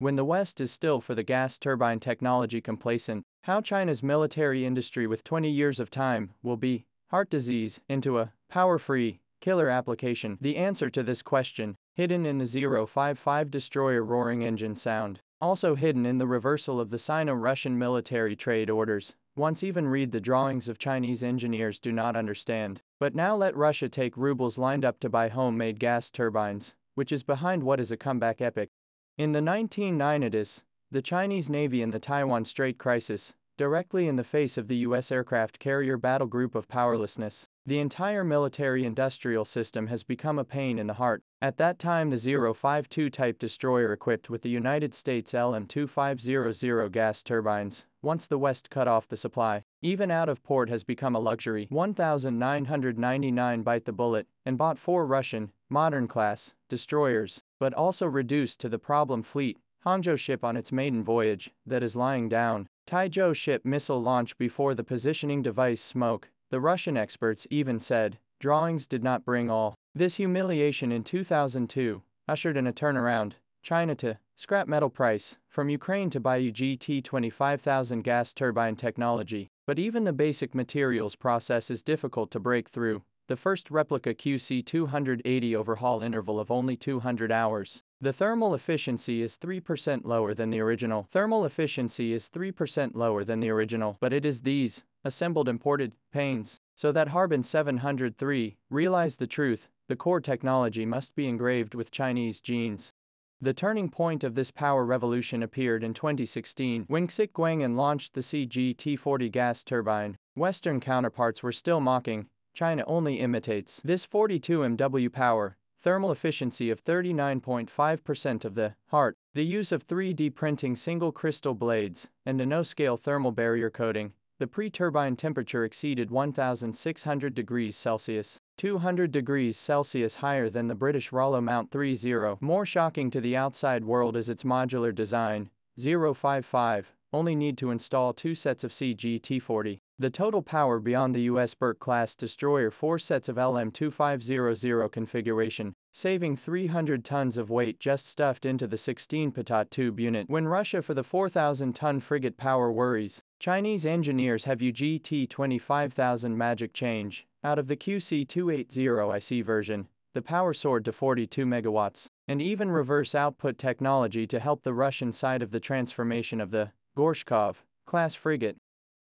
When the West is still for the gas turbine technology complacent, how China's military industry with 20 years of time will be heart disease into a power free killer application. The answer to this question, hidden in the 055 destroyer roaring engine sound, also hidden in the reversal of the Sino Russian military trade orders. Once even read the drawings of Chinese engineers do not understand. But now let Russia take rubles lined up to buy homemade gas turbines, which is behind what is a comeback epic. In the 1990s, the Chinese Navy in the Taiwan Strait crisis, directly in the face of the US aircraft carrier battle group of powerlessness, the entire military industrial system has become a pain in the heart. At that time, the 052 type destroyer equipped with the United States LM 2500 gas turbines, once the West cut off the supply, even out of port has become a luxury. 1999 bite the bullet and bought four Russian, modern class, destroyers, but also reduced to the problem fleet, Hangzhou ship on its maiden voyage, that is lying down, Taizhou ship missile launch before the positioning device smoke, the Russian experts even said, drawings did not bring all. This humiliation in 2002 ushered in a turnaround, China to scrap metal price, from Ukraine to buy UGT 25000 gas turbine technology. But even the basic materials process is difficult to break through. The first replica QC 280 overhaul interval of only 200 hours. The thermal efficiency is 3% lower than the original. Thermal efficiency is 3% lower than the original, but it is these, assembled imported, pains, so that Harbin 703 realize the truth, the core technology must be engraved with Chinese genes. The turning point of this power revolution appeared in 2016 when Xi Guang'an launched the CGT-40 gas turbine. Western counterparts were still mocking, China only imitates. This 42 MW power, thermal efficiency of 39.5% of the heart, the use of 3D printing single crystal blades, and a no-scale thermal barrier coating, the pre-turbine temperature exceeded 1600 degrees Celsius. 200 degrees Celsius higher than the British Rollo Mount 30. More shocking to the outside world is its modular design. 055 only need to install two sets of CGT-40. The total power beyond the US Burke-class destroyer four sets of LM2500 configuration, saving 300 tons of weight just stuffed into the 16 Pitot tube unit. When Russia for the 4,000-ton frigate power worries, Chinese engineers have UGT 25000 magic change. Out of the QC280IC version, the power soared to 42 megawatts, and even reverse output technology to help the Russian side of the transformation of the Gorshkov class frigate.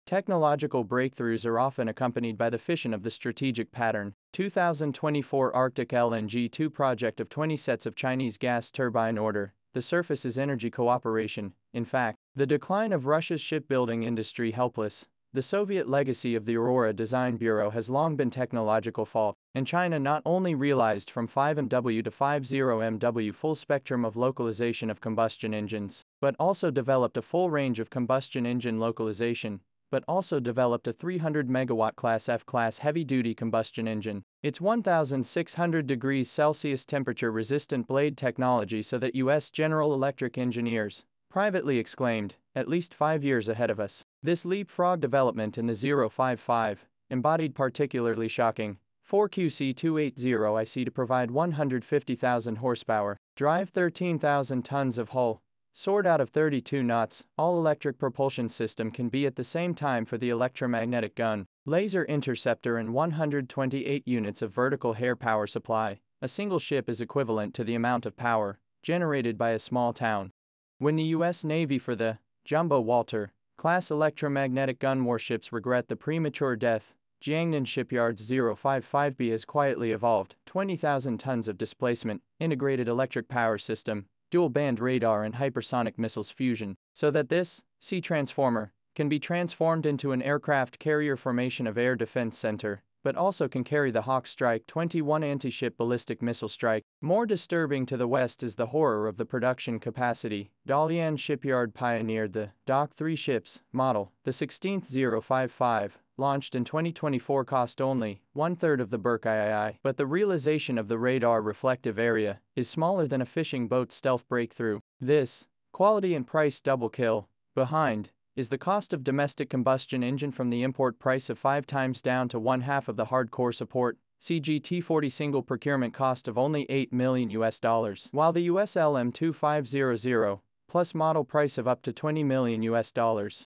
Technological breakthroughs are often accompanied by the fission of the strategic pattern. 2024 Arctic LNG 2 project of 20 sets of Chinese gas turbine order. The surface is energy cooperation. In fact, the decline of Russia's shipbuilding industry helpless the Soviet legacy of the Aurora Design Bureau has long been technological fault, and China not only realized from 5MW to 50MW full spectrum of localization of combustion engines, but also developed a full range of combustion engine localization, but also developed a 300 megawatt class F-class heavy-duty combustion engine. Its 1600 degrees Celsius temperature resistant blade technology so that US General Electric engineers privately exclaimed, at least 5 years ahead of us. This leapfrog development in the 055 embodied particularly shocking 4QC280IC to provide 150,000 horsepower, drive 13,000 tons of hull, soared out of 32 knots, all-electric propulsion system can be at the same time for the electromagnetic gun, laser interceptor and 128 units of vertical hair power supply. A single ship is equivalent to the amount of power generated by a small town. When the US Navy for the Zumwalt Class electromagnetic gun warships regret the premature death. Jiangnan Shipyard's 055B has quietly evolved 20,000 tons of displacement, integrated electric power system, dual band radar, and hypersonic missiles fusion, so that this sea transformer can be transformed into an aircraft carrier formation of Air Defense Center but also can carry the Hawk Strike 21 anti-ship ballistic missile strike. More disturbing to the west is the horror of the production capacity. Dalian Shipyard pioneered the Dock 3 ships model. The 16th 055, launched in 2024 cost only one-third of the Burke III, but the realization of the radar reflective area is smaller than a fishing boat stealth breakthrough. This, quality and price double kill, behind, is the cost of domestic combustion engine from the import price of 5 times down to one half of the hardcore support. CGT40 single procurement cost of only 8 million US dollars, while the US LM2500 plus model price of up to 20 million US dollars.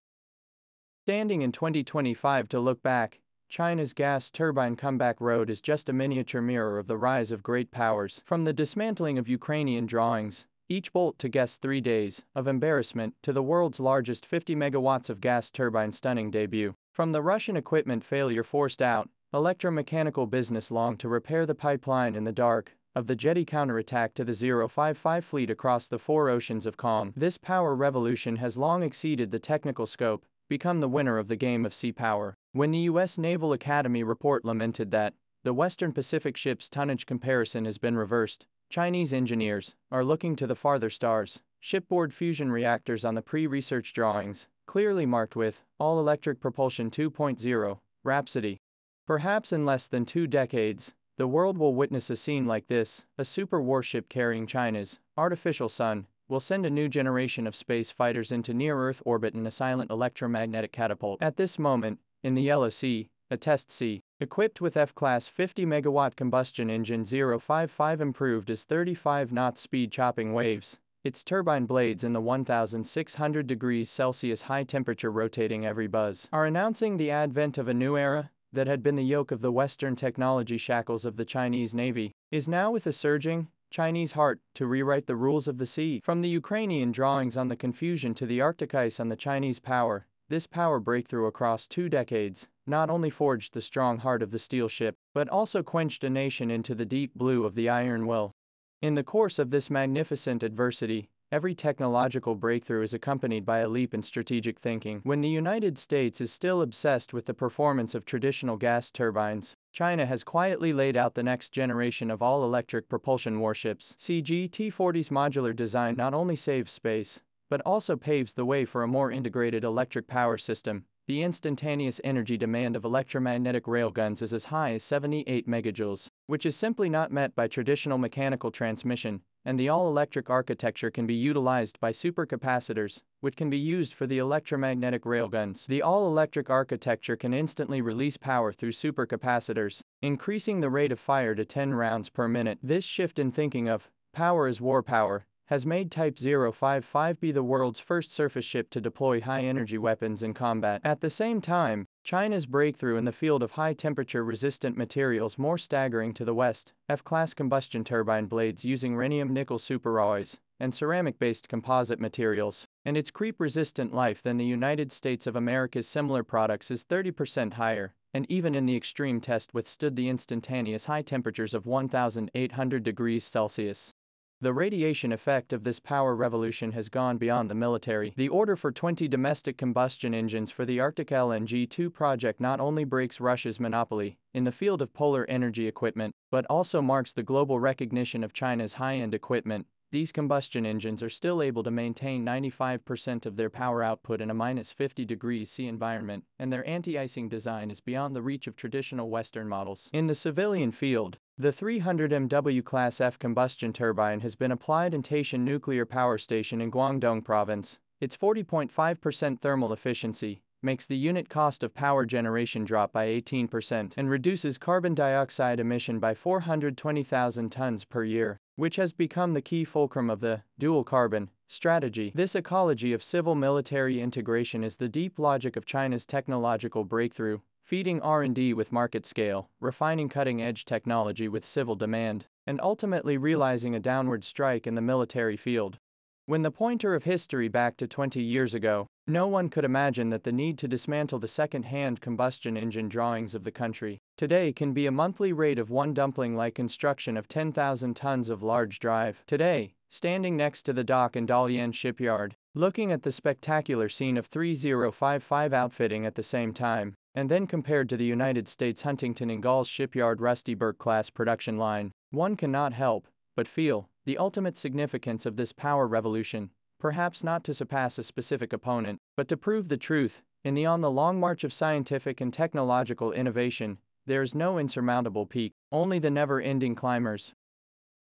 Standing in 2025 to look back, China's gas turbine comeback road is just a miniature mirror of the rise of great powers. From the dismantling of Ukrainian drawings, each bolt to guess three days of embarrassment to the world's largest 50 megawatts of gas turbine stunning debut. From the Russian equipment failure forced out, electromechanical business long to repair the pipeline in the dark, of the jetty counterattack to the 055 fleet across the four oceans of calm. This power revolution has long exceeded the technical scope, become the winner of the game of sea power. When the U.S. Naval Academy report lamented that the Western Pacific ship's tonnage comparison has been reversed, Chinese engineers are looking to the farther stars. Shipboard fusion reactors on the pre-research drawings, clearly marked with all-electric propulsion 2.0, Rhapsody. Perhaps in less than two decades, the world will witness a scene like this, a super warship carrying China's artificial sun, will send a new generation of space fighters into near-Earth orbit in a silent electromagnetic catapult. At this moment, in the Yellow Sea, a test sea, equipped with F-class 50 megawatt combustion engine 055 improved as 35 knot speed chopping waves, its turbine blades in the 1600 degrees Celsius high temperature rotating every buzz, are announcing the advent of a new era that had been the yoke of the Western technology shackles of the Chinese Navy, is now with a surging, Chinese heart to rewrite the rules of the sea. From the Ukrainian drawings on the confusion to the Arctic ice on the Chinese power, this power breakthrough across two decades not only forged the strong heart of the steel ship, but also quenched a nation into the deep blue of the iron will. In the course of this magnificent adversity, Every technological breakthrough is accompanied by a leap in strategic thinking. When the United States is still obsessed with the performance of traditional gas turbines, China has quietly laid out the next generation of all-electric propulsion warships. CG-T-40's modular design not only saves space, but also paves the way for a more integrated electric power system. The instantaneous energy demand of electromagnetic railguns is as high as 78 megajoules, which is simply not met by traditional mechanical transmission and the all-electric architecture can be utilized by supercapacitors, which can be used for the electromagnetic railguns. The all-electric architecture can instantly release power through supercapacitors, increasing the rate of fire to 10 rounds per minute. This shift in thinking of power as war power has made Type 055 be the world's first surface ship to deploy high-energy weapons in combat. At the same time, China's breakthrough in the field of high-temperature resistant materials more staggering to the west, F-class combustion turbine blades using rhenium-nickel superalloys and ceramic-based composite materials, and its creep-resistant life than the United States of America's similar products is 30% higher, and even in the extreme test withstood the instantaneous high temperatures of 1800 degrees Celsius. The radiation effect of this power revolution has gone beyond the military. The order for 20 domestic combustion engines for the Arctic LNG 2 project not only breaks Russia's monopoly in the field of polar energy equipment, but also marks the global recognition of China's high-end equipment, these combustion engines are still able to maintain 95% of their power output in a minus 50 degrees C environment, and their anti-icing design is beyond the reach of traditional Western models. In the civilian field, the 300 MW Class F combustion turbine has been applied in Taishan Nuclear Power Station in Guangdong Province. Its 40.5% thermal efficiency, makes the unit cost of power generation drop by 18% and reduces carbon dioxide emission by 420,000 tons per year, which has become the key fulcrum of the dual carbon strategy. This ecology of civil-military integration is the deep logic of China's technological breakthrough, feeding R&D with market scale, refining cutting-edge technology with civil demand, and ultimately realizing a downward strike in the military field. When the pointer of history back to 20 years ago, no one could imagine that the need to dismantle the second-hand combustion engine drawings of the country today can be a monthly rate of one dumpling-like construction of 10,000 tons of large drive. Today, standing next to the dock in Dalian shipyard, looking at the spectacular scene of 3055 outfitting at the same time, and then compared to the United States Huntington and Ingalls shipyard Rusty Burke class production line, one cannot help but feel the ultimate significance of this power revolution, perhaps not to surpass a specific opponent, but to prove the truth, in the on the long march of scientific and technological innovation, there is no insurmountable peak, only the never-ending climbers.